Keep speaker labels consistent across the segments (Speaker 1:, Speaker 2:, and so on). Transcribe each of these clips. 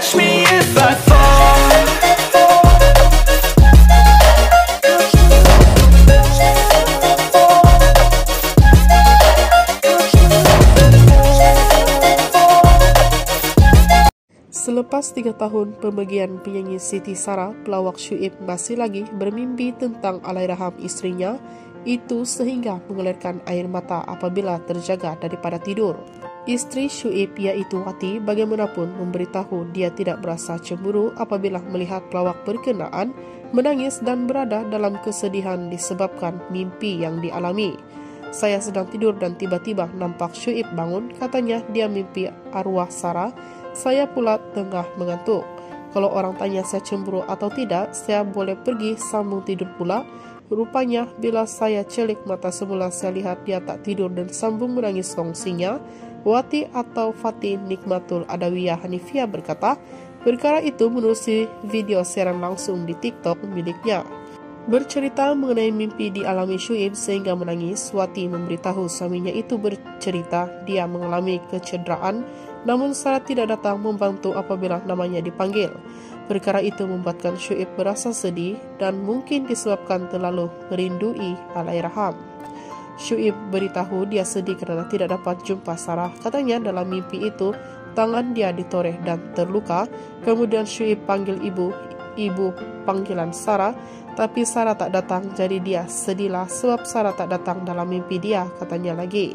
Speaker 1: Selepas tiga tahun pembagian penyanyi Siti Sarah, pelawak Syuib masih lagi bermimpi tentang Alairaham istrinya itu sehingga mengalirkan air mata apabila terjaga daripada tidur. Istri Syuib yaitu Wati bagaimanapun memberitahu dia tidak berasa cemburu apabila melihat pelawak berkenaan menangis dan berada dalam kesedihan disebabkan mimpi yang dialami. Saya sedang tidur dan tiba-tiba nampak Syuib bangun, katanya dia mimpi arwah Sarah saya pula tengah mengantuk. Kalau orang tanya saya cemburu atau tidak, saya boleh pergi sambung tidur pula. Rupanya bila saya celik mata semula saya lihat dia tak tidur dan sambung menangis kongsinya. Wati atau Fatih Nikmatul Adawiyah Hanifiyah berkata, perkara itu menerusi video siaran langsung di TikTok miliknya. Bercerita mengenai mimpi dialami Syuib sehingga menangis, Wati memberitahu suaminya itu bercerita dia mengalami kecederaan namun Sarah tidak datang membantu apabila namanya dipanggil. Perkara itu membuatkan Syuib merasa sedih dan mungkin disebabkan terlalu merindui Alairaham. Syuib beritahu dia sedih karena tidak dapat jumpa Sarah. Katanya dalam mimpi itu tangan dia ditoreh dan terluka. Kemudian Syuib panggil ibu, ibu panggilan Sarah, tapi Sarah tak datang jadi dia sedihlah sebab Sarah tak datang dalam mimpi dia, katanya lagi.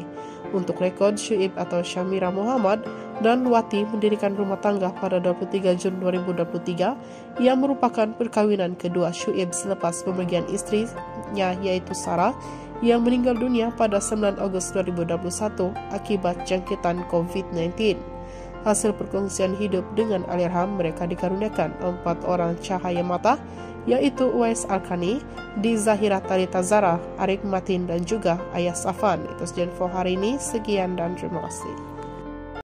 Speaker 1: Untuk rekod Syuib atau Syamira Muhammad dan Wati mendirikan rumah tangga pada 23 Jun 2023 yang merupakan perkawinan kedua Syuib selepas pembagian istrinya yaitu Sarah yang meninggal dunia pada 9 Agustus 2021 akibat jangkitan COVID-19. Hasil perkongsian hidup dengan Alirham mereka dikaruniakan empat orang cahaya mata yaitu Uwais Alkani, di Zahira Tarita Zara, Arik Matin dan juga Ayas Afan. Itu sekian for hari ini. Sekian dan terima kasih.